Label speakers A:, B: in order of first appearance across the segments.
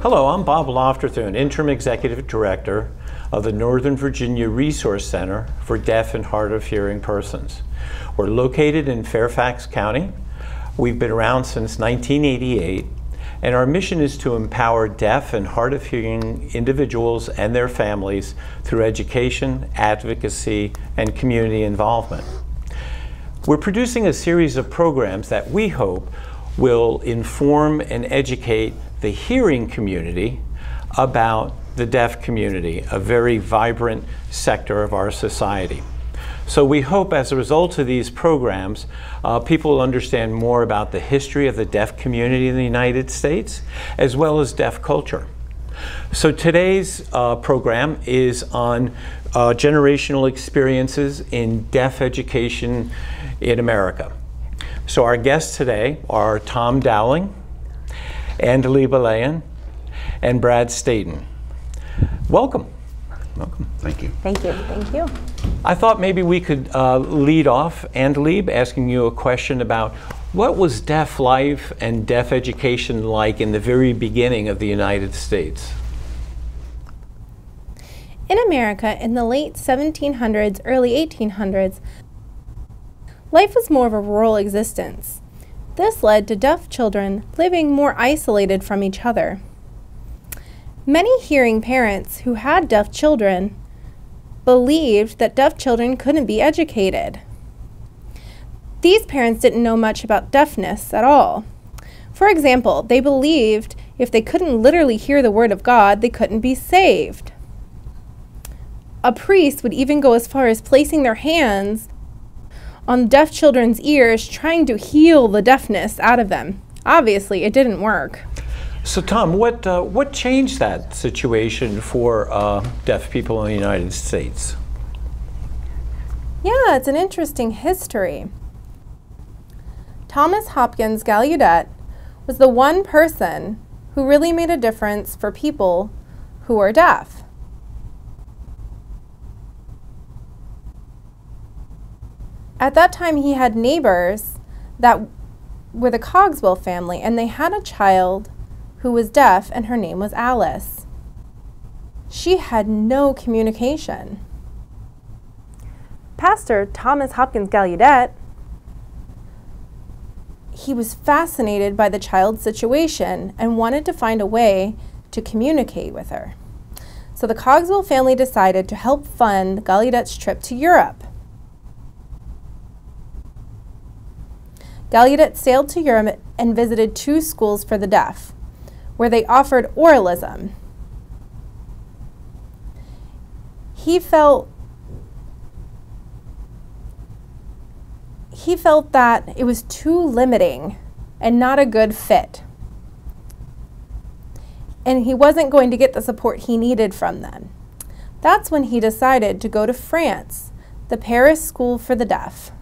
A: Hello, I'm Bob Lofterthun, Interim Executive Director of the Northern Virginia Resource Center for Deaf and Hard of Hearing Persons. We're located in Fairfax County. We've been around since 1988, and our mission is to empower deaf and hard of hearing individuals and their families through education, advocacy, and community involvement. We're producing a series of programs that we hope will inform and educate the hearing community about the deaf community, a very vibrant sector of our society. So we hope as a result of these programs, uh, people will understand more about the history of the deaf community in the United States, as well as deaf culture. So today's uh, program is on uh, generational experiences in deaf education in America. So our guests today are Tom Dowling, Andalib Balayan, and Brad Staten. Welcome.
B: Welcome. Thank you.
C: Thank you. Thank you.
A: I thought maybe we could uh, lead off, Andalib, asking you a question about what was deaf life and deaf education like in the very beginning of the United States?
C: In America, in the late 1700s, early 1800s, life was more of a rural existence. This led to deaf children living more isolated from each other. Many hearing parents who had deaf children believed that deaf children couldn't be educated. These parents didn't know much about deafness at all. For example, they believed if they couldn't literally hear the word of God, they couldn't be saved. A priest would even go as far as placing their hands on deaf children's ears, trying to heal the deafness out of them. Obviously, it didn't work.
A: So, Tom, what, uh, what changed that situation for uh, deaf people in the United States?
C: Yeah, it's an interesting history. Thomas Hopkins Gallaudet was the one person who really made a difference for people who are deaf. At that time, he had neighbors that were the Cogswell family, and they had a child who was deaf, and her name was Alice. She had no communication. Pastor Thomas Hopkins Gallaudet, he was fascinated by the child's situation and wanted to find a way to communicate with her. So the Cogswell family decided to help fund Gallaudet's trip to Europe. Gallaudet sailed to Europe and visited two schools for the deaf, where they offered oralism. He felt he felt that it was too limiting and not a good fit. And he wasn't going to get the support he needed from them. That's when he decided to go to France, the Paris School for the Deaf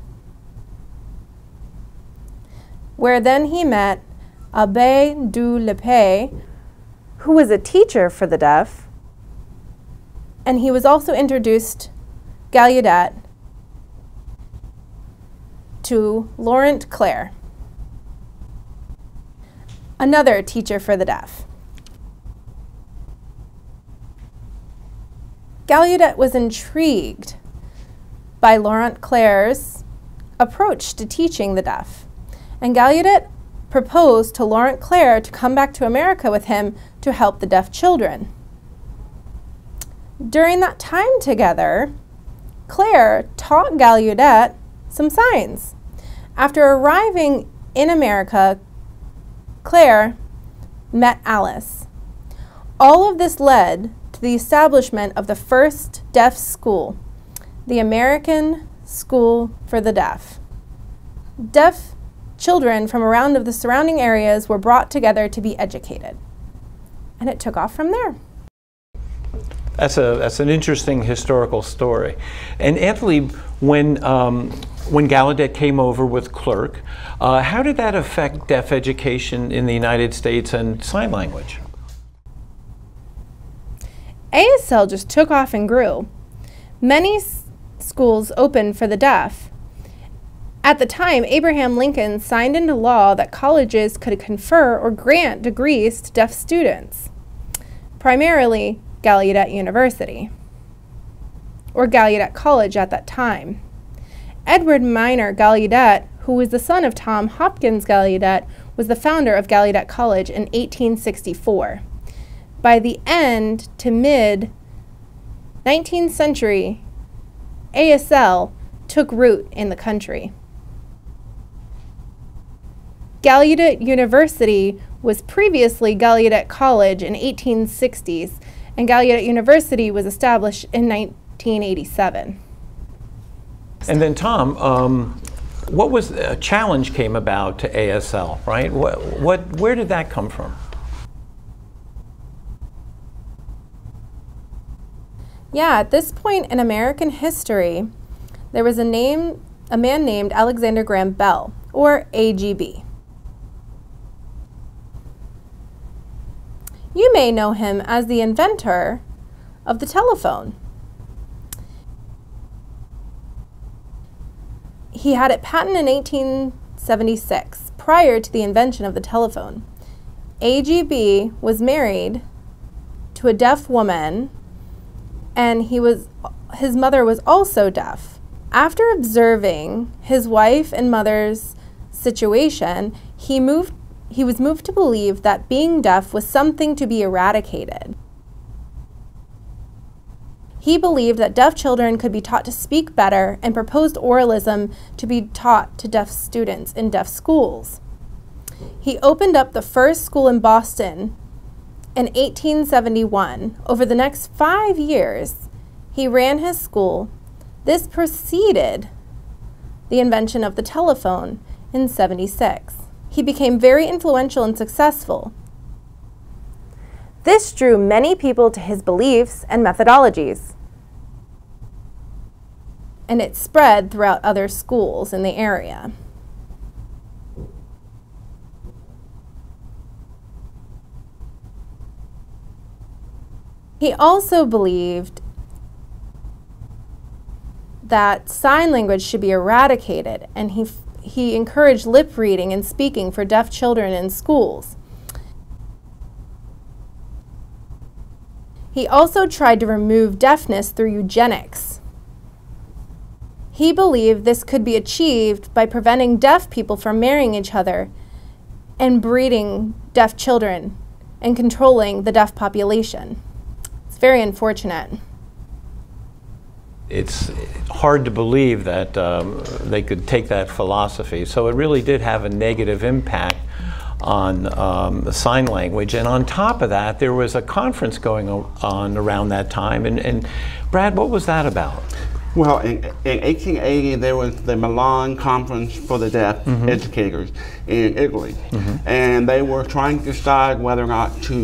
C: where then he met Abbé de l'Épée, who was a teacher for the deaf, and he was also introduced Gallaudet to Laurent Clerc, another teacher for the deaf. Gallaudet was intrigued by Laurent Clerc's approach to teaching the deaf and Gallaudet proposed to Laurent Clerc to come back to America with him to help the deaf children. During that time together, Clerc taught Gallaudet some signs. After arriving in America, Clerc met Alice. All of this led to the establishment of the first deaf school, the American School for the Deaf. Deaf children from around of the surrounding areas were brought together to be educated. And it took off from there.
A: That's, a, that's an interesting historical story. And Anthony, when, um, when Gallaudet came over with Clerc, uh, how did that affect deaf education in the United States and sign language?
C: ASL just took off and grew. Many schools opened for the deaf, at the time, Abraham Lincoln signed into law that colleges could confer or grant degrees to deaf students. primarily Gallaudet University, or Gallaudet College at that time. Edward Minor Gallaudet, who was the son of Tom Hopkins Gallaudet, was the founder of Gallaudet College in 1864. By the end to mid 19th century, ASL took root in the country. Gallaudet University was previously Gallaudet College in 1860s, and Gallaudet University was established in 1987.
A: And then, Tom, um, what was a challenge came about to ASL, right? What, what, where did that come from?
C: Yeah, at this point in American history, there was a name, a man named Alexander Graham Bell, or AGB. You may know him as the inventor of the telephone. He had it patented in 1876, prior to the invention of the telephone. AGB was married to a deaf woman, and he was his mother was also deaf. After observing his wife and mother's situation, he moved he was moved to believe that being deaf was something to be eradicated. He believed that deaf children could be taught to speak better and proposed oralism to be taught to deaf students in deaf schools. He opened up the first school in Boston in 1871. Over the next five years, he ran his school. This preceded the invention of the telephone in 76 he became very influential and successful. This drew many people to his beliefs and methodologies. And it spread throughout other schools in the area. He also believed that sign language should be eradicated, and he he encouraged lip reading and speaking for deaf children in schools. He also tried to remove deafness through eugenics. He believed this could be achieved by preventing deaf people from marrying each other and breeding deaf children and controlling the deaf population. It's very unfortunate
A: it's hard to believe that um, they could take that philosophy. So it really did have a negative impact on um, the sign language. And on top of that, there was a conference going on around that time. And, and Brad, what was that about?
B: Well, in, in 1880, there was the Milan Conference for the Deaf mm -hmm. Educators in Italy. Mm -hmm. And they were trying to decide whether or not to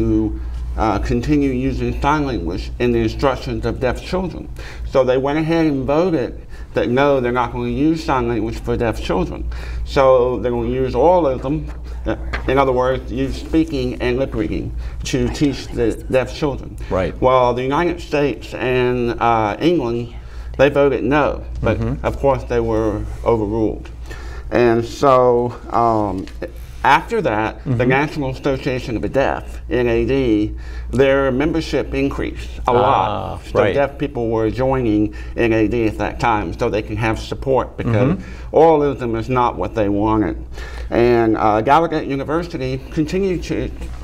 B: uh, continue using sign language in the instructions of deaf children. So they went ahead and voted that no, they're not going to use sign language for deaf children. So they're going to use all oralism, uh, in other words, use speaking and lip reading to teach the deaf children.
A: Right.
B: Well, the United States and uh, England, they voted no, but mm -hmm. of course they were overruled. And so um, after that, mm -hmm. the mm-hmm. National Association of the Deaf, NAD, their membership increased a ah, lot. So right. deaf people were joining NAD at that time so they can have support because mm -hmm. oralism is not what they wanted. And uh, Gallaudet University continued to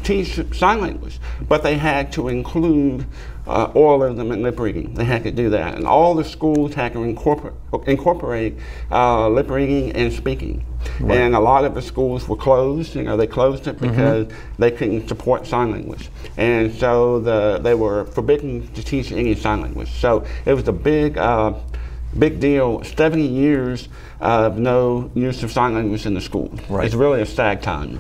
B: teach sign language, but they had to include uh, oralism and lip reading. They had to do that. And all the schools had to incorporate, incorporate uh, lip reading and speaking. Right. And a lot of the schools were closed. You know, they closed it mm-hmm. because mm -hmm. they couldn't support sign language. And so the, they were forbidden to teach any sign language. So it was a big, uh, big deal. 70 years of no use of sign language in the school. Right. It's really a sad time.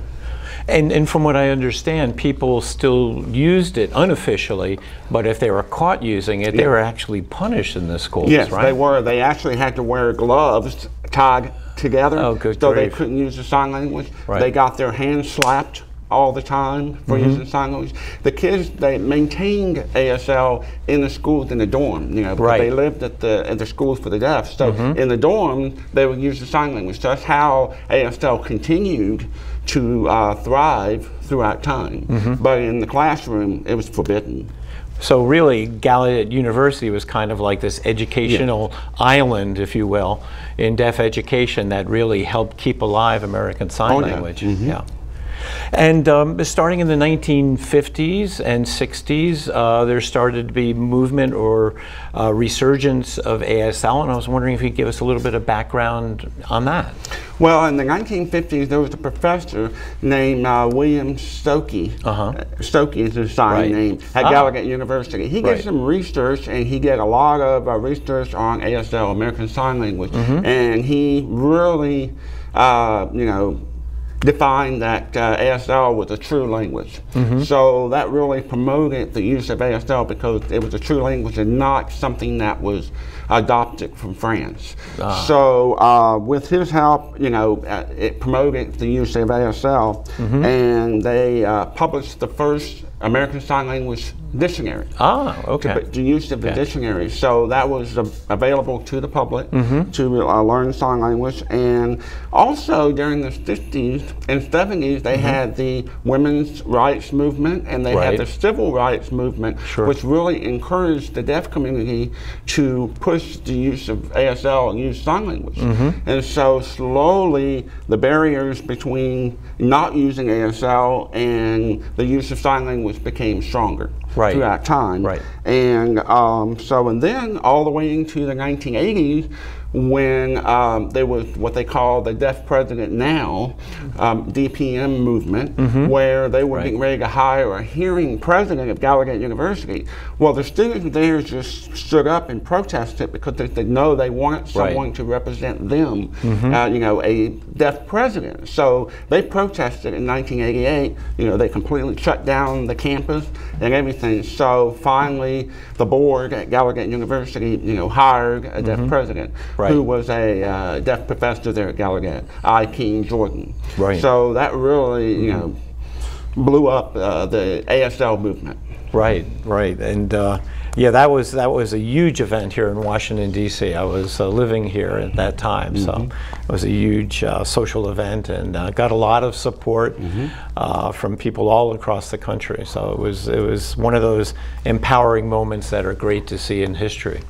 A: And, and from what I understand, people still used it unofficially, but if they were caught using it, yeah. they were actually punished in the schools,
B: yes,
A: right?
B: they were. They actually had to wear gloves tied together
A: oh, good
B: so
A: grief.
B: they couldn't use the sign language. Right. They got their hands slapped all the time for
A: Mm-hmm.
B: using sign language. The kids they maintained ASL in the schools in the dorm, you know, because
A: Right.
B: They lived at the at the schools for the deaf. So in the dorm they would use the sign language. So that's how ASL continued to uh, thrive throughout time.
A: Mm-hmm.
B: But in the classroom, it was forbidden.
A: So really, Gallaudet University was kind of like this educational island, if you will, in deaf education that really helped keep alive American Sign
B: Oh, yeah.
A: Language. Mm-hmm. Yeah. And um, starting in the 1950s and 60s, uh, there started to be movement or uh, resurgence of ASL, and I was wondering if you could give us a little bit of background on that.
B: Well, in the 1950s, there was a professor named uh, William Stokoe.
A: Uh-huh.
B: Uh, Stokoe is his sign
A: Right.
B: name at
A: Ah.
B: Gallaudet University. He did
A: Right.
B: some research, and he did a lot of uh, research on ASL, American Sign Language,
A: Mm-hmm.
B: and he really, uh, you know, defined that uh, ASL was a true language.
A: Mm-hmm.
B: So that really promoted the use of ASL because it was a true language and not something that was adopted from France.
A: Ah.
B: So uh, with his help, you know, uh, it promoted the use of ASL,
A: Mm-hmm.
B: and they uh, published the first American Sign Language dictionary
A: Ah, okay.
B: but the use of the
A: Okay.
B: dictionary. So that was available to the public
A: Mm-hmm.
B: to uh, learn sign language. And also during the 50s and 70s, they had the women's rights movement and they.
A: Right.
B: had the civil rights movement,
A: Sure.
B: which really encouraged the deaf community to push the use of ASL and use sign language.
A: Mm-hmm.
B: And so slowly the barriers between not using ASL and the use of sign language became stronger
A: Right.
B: throughout time.
A: Right.
B: And um, so, and then all the way into the 1980s, when um, there was what they call the Deaf President Now um, DPN movement, where they were
A: Mm-hmm. Right.
B: getting ready to hire a hearing president of Gallaudet University. Well, the students there just stood up and protested because they, they know they
A: Right. Mm-hmm.
B: someone to represent them, uh, you know, a deaf president. So they protested in 1988. You know, they completely shut down the campus and everything. So finally, the board at Gallaudet University, you know, hired a deaf president
A: Mm-hmm. Right.
B: who was a uh, deaf professor there at Gallaudet, I. King Jordan.
A: Right.
B: So that really, you know, blew up uh, the ASL movement.
A: Right, right, and uh, yeah, that was that was a huge event here in Washington D.C. I was uh, living here at that time, so it was a huge uh, social event and uh, got a lot of support uh, from people all across the country. So it was it was one of those empowering moments that are great to see in history.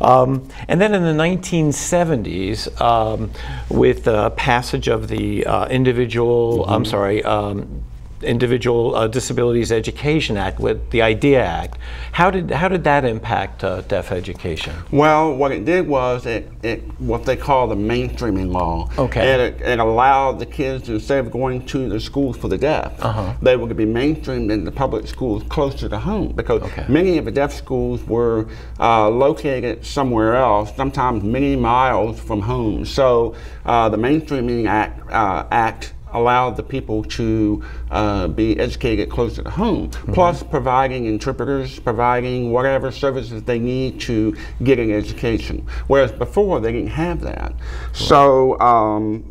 A: Um, and then in the 1970s, um, with the passage of the uh, individual, I'm sorry, um, Individual uh, Disabilities Education Act, with the IDEA Act, how did how did that impact uh, deaf education?
B: Well, what it did was it, it what they call the mainstreaming law.
A: Okay.
B: And it, it allowed the kids instead of going to the schools for the deaf,
A: Uh-huh.
B: they were going to be mainstreamed in the public schools closer to home because
A: Okay.
B: many of the deaf schools were uh, located somewhere else, sometimes many miles from home. So uh, the mainstreaming act uh, act allowed the people to uh, be educated closer to home, plus providing interpreters, providing whatever services they need to get an education. Whereas before they didn't have that. So, um,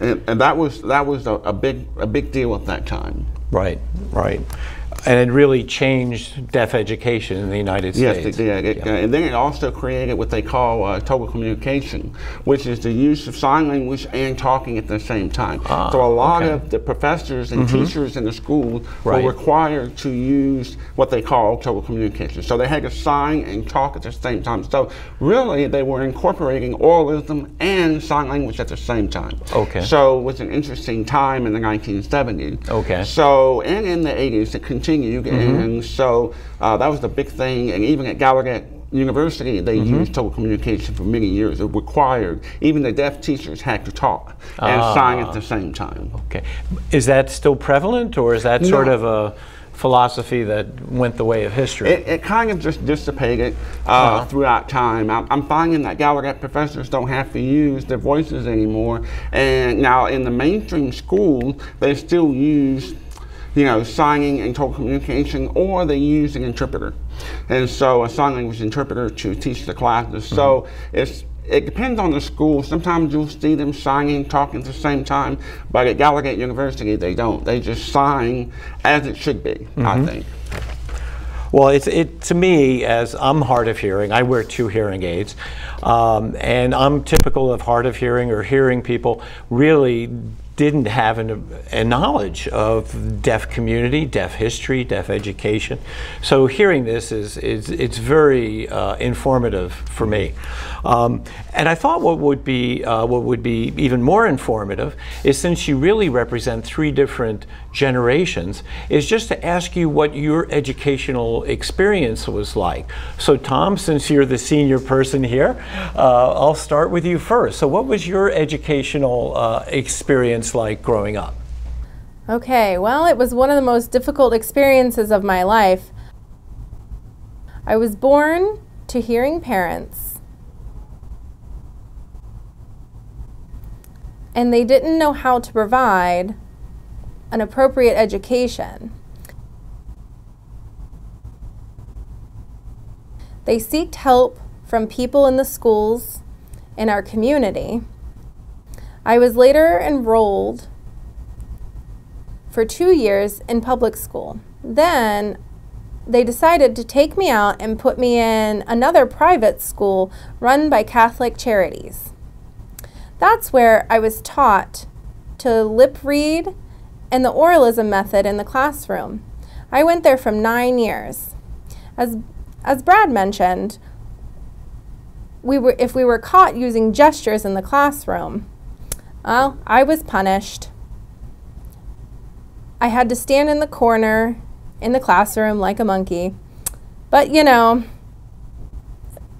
B: and, and that was that was a, a big a big deal at that time.
A: Right, right, and it really changed deaf education in the United
B: Yes,
A: States.
B: it did. It,
A: Yeah.
B: uh, and then it also created what they call uh, total communication, which is the use of sign language and talking at the same time.
A: Ah,
B: so a lot
A: okay.
B: of the professors and teachers in the school
A: Right.
B: were required to use what they call total communication. So they had to sign and talk at the same time. So really, they were incorporating oralism and sign language at the same time.
A: Okay.
B: So it was an interesting time in the 1970s.
A: Okay.
B: So, and in the 80s, it continued, and so uh, that was the big thing. And even at Gallaudet University, they used total communication for many years. It required, even the deaf teachers had to talk and sign at the same time.
A: Okay, is that still prevalent, or is that sort
B: No.
A: of a philosophy that went the way of history?
B: It, it kind of just dissipated uh,
A: Uh-huh.
B: throughout time. I'm, I'm finding that Gallaudet professors don't have to use their voices anymore. And now in the mainstream school, they still use, you know, signing and total communication, or they use an interpreter. And so a sign language interpreter to teach the classes. So
A: Mm-hmm.
B: it's it depends on the school. Sometimes you'll see them signing, talking at the same time, but at Gallaudet University, they don't. They just sign as it should be, mm-hmm. I think.
A: Well, it's it to me as I'm hard of hearing. I wear two hearing aids, um, and I'm typical of hard of hearing or hearing people really didn't have an, a knowledge of deaf community, deaf history, deaf education. So hearing this is, is it's very uh, informative for me. Um, and I thought what would be uh, what would be even more informative is since you really represent three different generations, is just to ask you what your educational experience was like. So Tom, since you're the senior person here, uh, I'll start with you first. So what was your educational uh, experience like growing up?
C: Okay, well, it was one of the most difficult experiences of my life. I was born to hearing parents and they didn't know how to provide an appropriate education. They seeked help from people in the schools in our community. I was later enrolled for two years in public school. Then they decided to take me out and put me in another private school run by Catholic Charities. That's where I was taught to lip read and the oralism method in the classroom. I went there from nine years. As, as Brad mentioned, we were, if we were caught using gestures in the classroom, well, I was punished. I had to stand in the corner in the classroom like a monkey. But you know,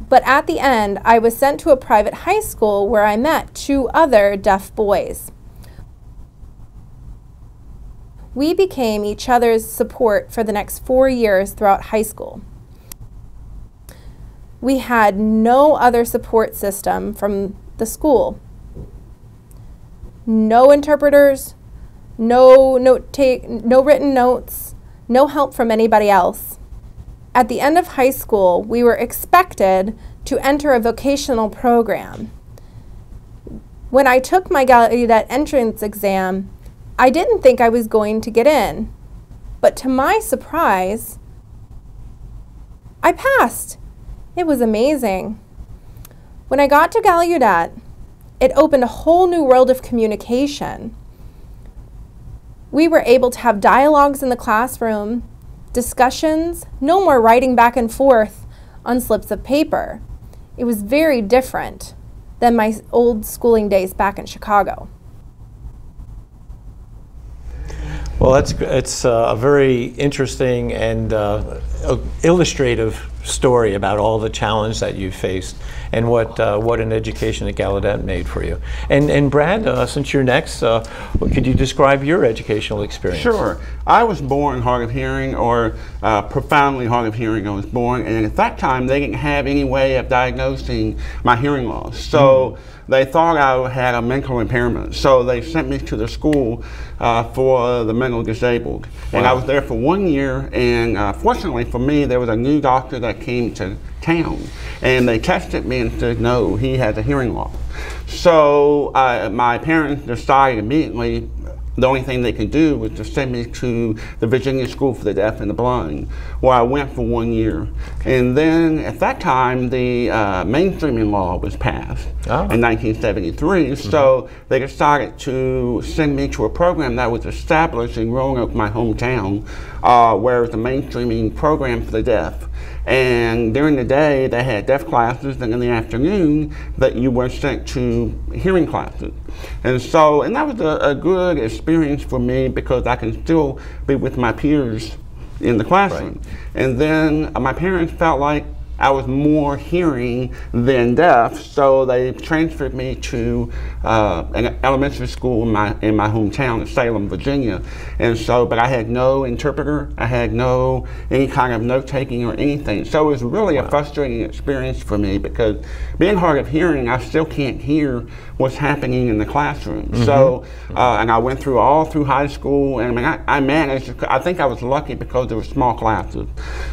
C: but at the end, I was sent to a private high school where I met two other deaf boys. We became each other's support for the next four years throughout high school. We had no other support system from the school. No interpreters, no note take, no written notes, no help from anybody else at the end of high school, we were expected to enter a vocational program. When I took my Gallaudet entrance exam, I didn't think I was going to get in. But to my surprise, I passed. It was amazing. When I got to Gallaudet, it opened a whole new world of communication. We were able to have dialogues in the classroom discussions, no more writing back and forth on slips of paper. It was very different than my old schooling days back in Chicago.
A: Well, that's it's uh, a very interesting and uh, illustrative story about all the challenge that you faced and what uh, what an education at Gallaudet made for you. And and Brad, uh, since you're next, uh, could you describe your educational experience?
B: Sure. I was born hard of hearing or uh, profoundly hard of hearing. I was born, and at that time they didn't have any way of diagnosing my hearing loss. So. Mm. They thought I had a mental impairment, so they sent me to the school uh, for the mental disabled. Wow. And I was there for one year, and uh, fortunately for me, there was a new doctor that came to town, and they tested me and said, no, he has a hearing loss. So uh, my parents decided immediately the only thing they could do was to send me to the Virginia School for the Deaf and the Blind, where I went for one year. And then at that time, the uh, mainstreaming law was passed oh. in 1973. Mm-hmm. So they decided to send me to a program that was established in Roanoke, my hometown, uh, where it was a mainstreaming program for the deaf. And during the day, they had deaf classes, and in the afternoon, that you were sent to hearing classes. And so, and that was a, a good experience for me because I can still be with my peers in the classroom. Right. And then uh, my parents felt like I was more hearing than deaf, so they transferred me to uh, an elementary school in my in my hometown of Salem, Virginia. And so, but I had no interpreter, I had no any kind of note taking or anything. So it was really wow. a frustrating experience for me because being hard of hearing, I still can't hear what's happening in the classroom. Mm-hmm. So, uh, and I went through all through high school, and I mean, I, I managed. I think I was lucky because there were small classes.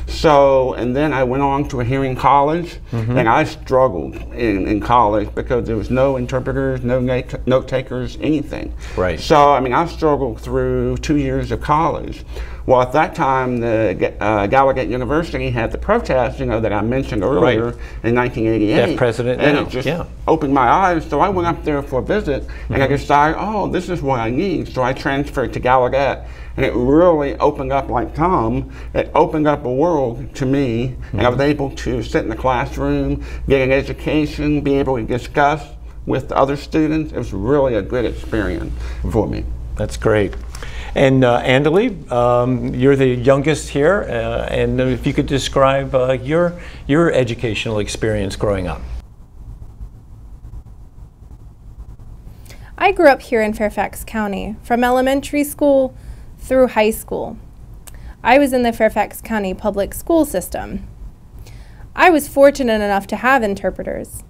B: So, and then I went on to a hearing hearing college, and I struggled in, in college because there was no interpreters, no note, takers, anything.
A: Right.
B: So, I mean, I struggled through two years of college. Well, at that time, the uh, Gallaudet University had the protest, you know, that I mentioned earlier in 1988.
A: Deaf president
B: and
A: now,
B: it just
A: yeah.
B: opened my eyes. So I went up there for a visit, and
A: Mm-hmm.
B: I decided, oh, this is what I need. So I transferred to Gallaudet, and it really opened up, like Tom, it opened up a world to me, and I was
A: Mm-hmm.
B: able to sit in the classroom, get an education, be able to discuss with other students. It was really a good experience for me.
A: That's great. And uh, Andalib, um, you're the youngest here, uh, and if you could describe uh, your your educational experience growing up.
C: I grew up here in Fairfax County, from elementary school through high school. I was in the Fairfax County public school system. I was fortunate enough to have interpreters.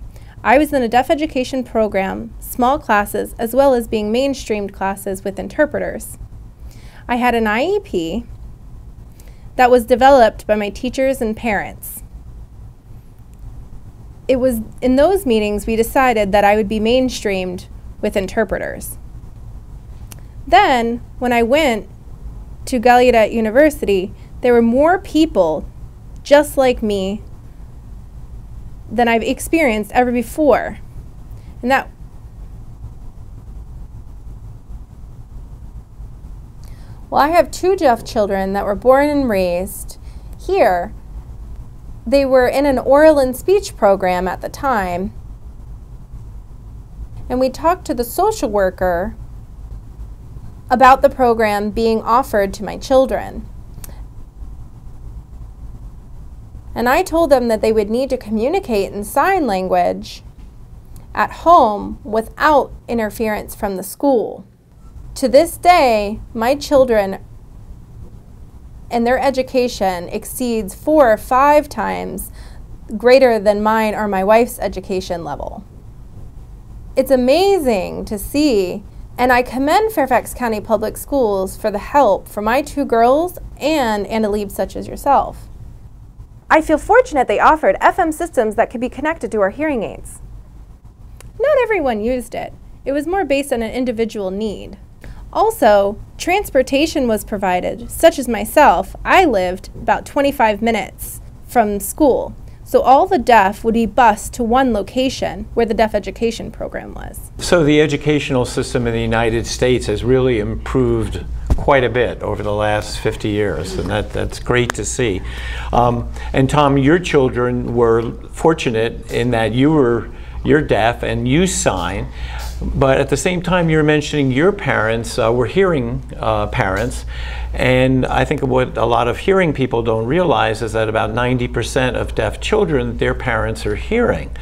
C: I was in a deaf education program, small classes, as well as being mainstreamed classes with interpreters. I had an IEP that was developed by my teachers and parents. It was in those meetings we decided that I would be mainstreamed with interpreters. Then, when I went to Gallaudet University, there were more people just like me than I've experienced ever before. And that Well, I have two deaf children that were born and raised here. They were in an oral and speech program at the time. And we talked to the social worker about the program being offered to my children. And I told them that they would need to communicate in sign language at home without interference from the school. To this day, my children and their education exceeds four or five times greater than mine or my wife's education level. It's amazing to see, and I commend Fairfax County Public Schools for the help for my two girls and Andalib such as yourself. I feel fortunate they offered FM systems that could be connected to our hearing aids. Not everyone used it. It was more based on an individual need. Also, transportation was provided, such as myself. I lived about 25 minutes from school, so all the deaf would be bused to one location where the deaf education program was.
A: So the educational system in the United States has really improved quite a bit over the last 50 years, and that, that's great to see. Um, and Tom, your children were fortunate in that you were you're deaf and you sign, but at the same time you're mentioning your parents uh, were hearing uh, parents, and I think what a lot of hearing people don't realize is that about 90% of deaf children, their parents are hearing.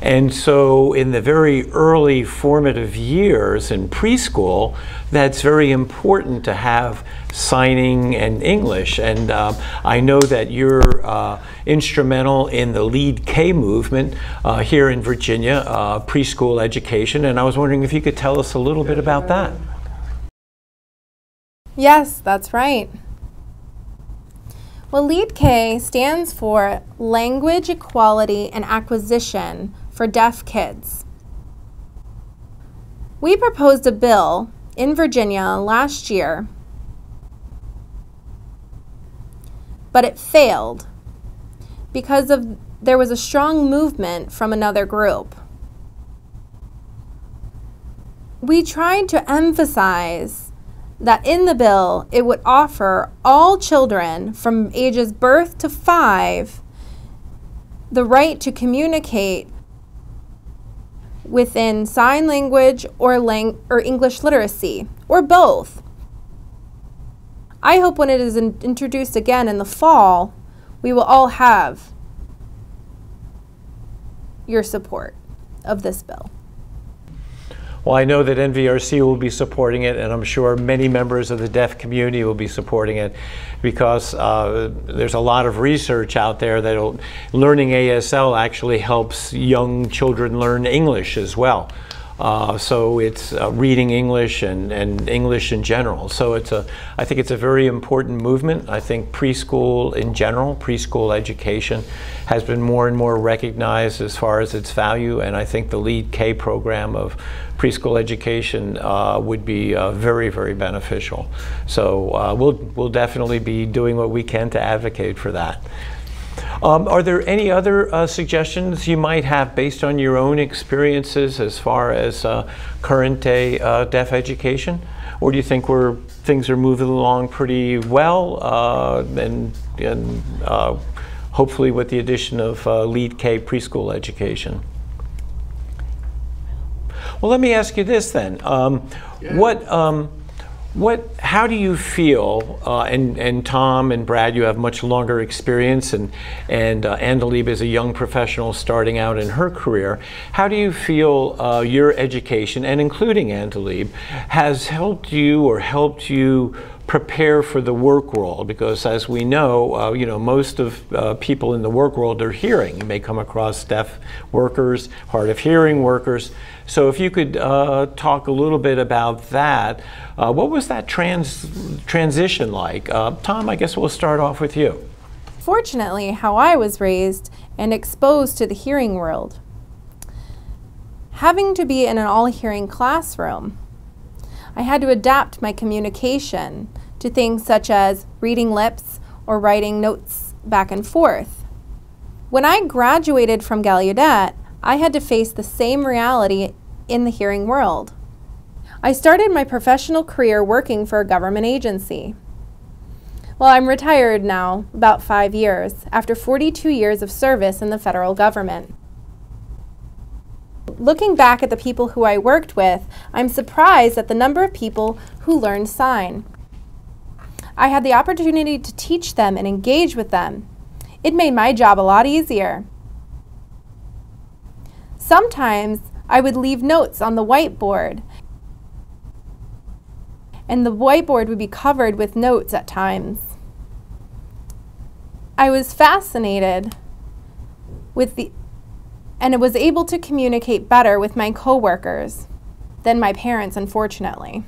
A: And so in the very early formative years in preschool, that's very important to have signing and English. And um, I know that you're uh, instrumental in the Lead K movement uh, here in Virginia, uh, preschool education. And I was wondering if you could tell us a little bit about that.
C: Yes, that's right. Well, LEAD K stands for Language Equality and Acquisition for Deaf Kids. We proposed a bill in Virginia last year, but it failed because of there was a strong movement from another group. We tried to emphasize that in the bill it would offer all children from ages birth to five the right to communicate within sign language or, lang- or English literacy, or both. I hope when it is in- introduced again in the fall, we will all have your support of this bill.
A: Well, I know that NVRC will be supporting it, and I'm sure many members of the deaf community will be supporting it because uh, there's a lot of research out there that learning ASL actually helps young children learn English as well. Uh, so it's uh, reading English and, and English in general. So it's a, I think it's a very important movement. I think preschool in general, preschool education, has been more and more recognized as far as its value. And I think the LEAD K program of preschool education uh, would be uh, very, very beneficial. So uh, we'll, we'll definitely be doing what we can to advocate for that. Um, are there any other uh, suggestions you might have based on your own experiences as far as uh, current day uh, deaf education? Or do you think we're, things are moving along pretty well uh, and, and uh, hopefully with the addition of uh, LEAD K preschool education? Well, let me ask you this then. Um, yeah. What um, what, how do you feel, uh, and, and Tom and Brad, you have much longer experience, and, and uh, Andalib is a young professional starting out in her career. How do you feel uh, your education, and including Andalib, has helped you or helped you prepare for the work world because as we know, uh, you know, most of uh, people in the work world are hearing. You may come across deaf workers, hard of hearing workers. So if you could uh, talk a little bit about that, uh, what was that trans transition like? Uh, Tom, I guess we'll start off with you.
C: Fortunately, how I was raised and exposed to the hearing world. Having to be in an all-hearing classroom, I had to adapt my communication to things such as reading lips or writing notes back and forth. When I graduated from Gallaudet, I had to face the same reality in the hearing world. I started my professional career working for a government agency. Well, I'm retired now, about five years, after 42 years of service in the federal government. Looking back at the people who I worked with, I'm surprised at the number of people who learned sign. I had the opportunity to teach them and engage with them. It made my job a lot easier. Sometimes I would leave notes on the whiteboard, and the whiteboard would be covered with notes at times. I was fascinated with the and was able to communicate better with my coworkers than my parents, unfortunately.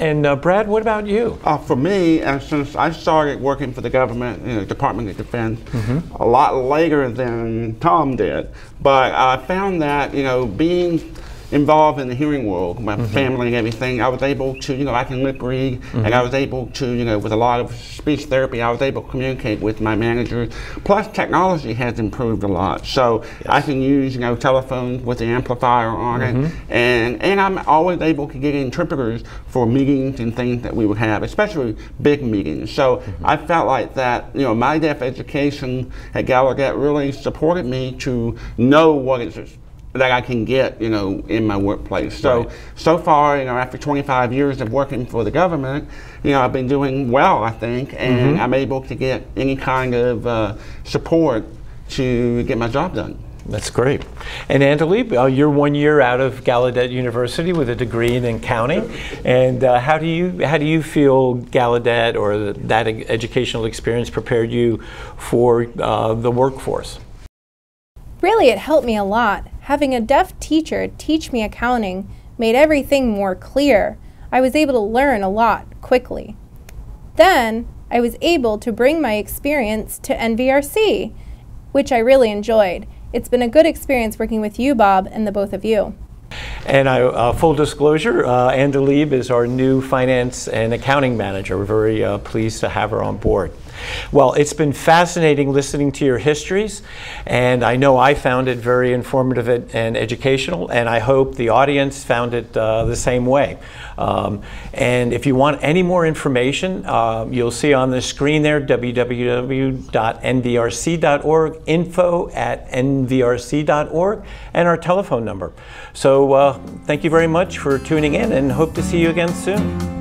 A: And uh, Brad, what about you?
B: Uh, for me, uh, since I started working for the government, you know, Department of Defense, mm -hmm. a lot later than Tom did, but I found that you know being involved in the hearing world, my mm -hmm. family and everything, I was able to, you know, I can lip read, mm -hmm. and I was able to, you know, with a lot of speech therapy, I was able to communicate with my managers. Plus, technology has improved a lot, so yes. I can use, you know, telephones with the amplifier on it, mm-hmm. and and I'm always able to get interpreters for meetings and things that we would have, especially big meetings. So mm-hmm. I felt like that, you know, my deaf education at Gallaudet really supported me to know what is that I can get, you know, in my workplace. So, right. so far, you know, after 25 years of working for the government, you know, I've been doing well, I think, and mm-hmm. I'm able to get any kind of uh, support to get my job done.
A: That's great. And Andalib, uh, you're one year out of Gallaudet University with a degree in accounting. And uh, how do you how do you feel Gallaudet or that educational experience prepared you for uh, the workforce?
C: Really, it helped me a lot. Having a deaf teacher teach me accounting made everything more clear. I was able to learn a lot quickly. Then, I was able to bring my experience to NVRC, which I really enjoyed. It's been a good experience working with you, Bob, and the both of you.
A: And I, uh, full disclosure, uh, Andalib is our new finance and accounting manager. We're very uh, pleased to have her on board. Well, it's been fascinating listening to your histories, and I know I found it very informative and educational, and I hope the audience found it uh, the same way. Um, and if you want any more information, uh, you'll see on the screen there www.nvrc.org, info at nvrc.org, and our telephone number. So uh, thank you very much for tuning in, and hope to see you again soon.